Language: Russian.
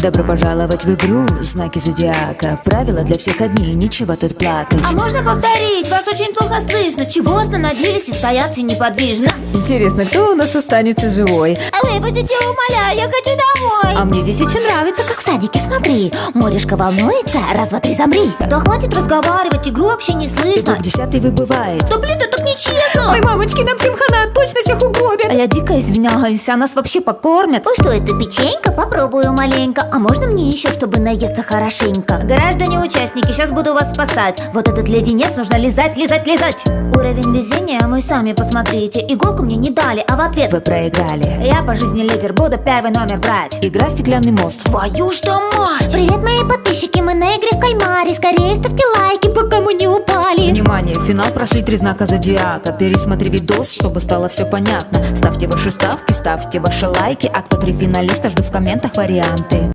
Добро пожаловать в игру. Знаки зодиака. Правила для всех одни, нечего тут плакать. А можно повторить? Вас очень плохо слышно. Чего остановились и стоят все неподвижно? Интересно, кто у нас останется живой? Вы будете умоляю, я хочу домой. А мне здесь очень нравится Как в садике, смотри. Морешка волнуется, раз, два, три, замри. Да хватит разговаривать, игру вообще не слышно. Итог десятый выбывает. Да блин, это Ой, мамочки, нам всем хана, точно всех угробят. А я дико извиняюсь, а нас вообще покормят. Ой, что это, печенька? Попробую маленько. А можно мне еще, чтобы наесться хорошенько? Граждане участники, сейчас буду вас спасать. Вот этот леденец нужно лизать, лизать, лизать. Уровень везения мой сами посмотрите. Иголку мне не дали, а в ответ Вы проиграли. Я по жизни лидер, буду первый номер брать. Игра «Стеклянный мост» Твою что мать! Привет, мои подписчики, мы на игре в кальмаре. Скорее ставьте лайки, пока мы финал прошли три знака зодиака. Пересмотри видос, чтобы стало все понятно. Ставьте ваши ставки, ставьте ваши лайки. А кто три финалиста, жду в комментах варианты